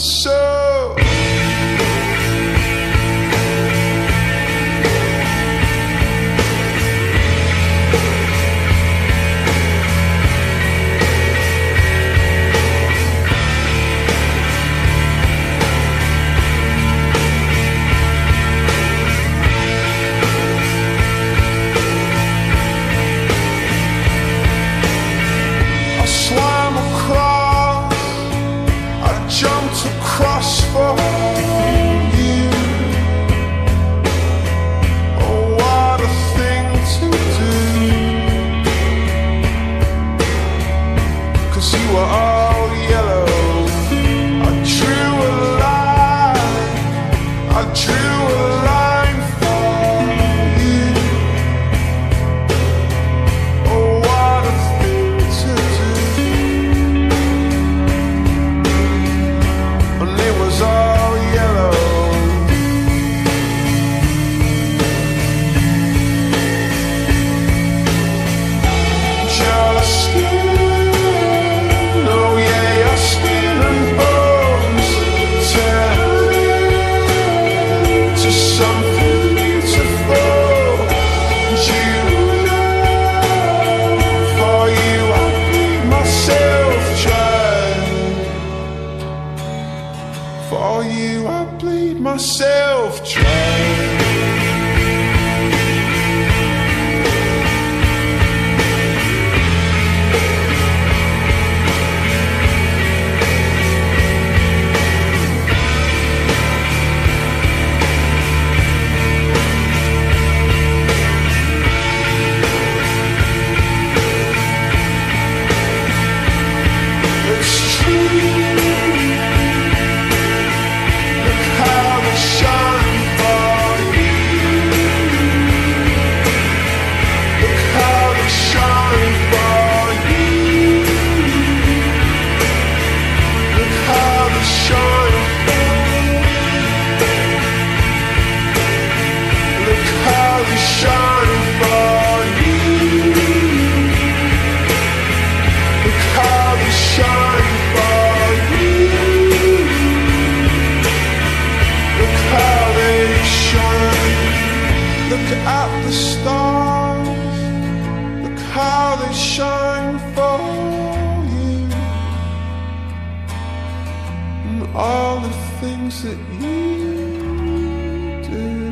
so tree. myself trying. at the stars. Look how they shine for you. And all the things that you do.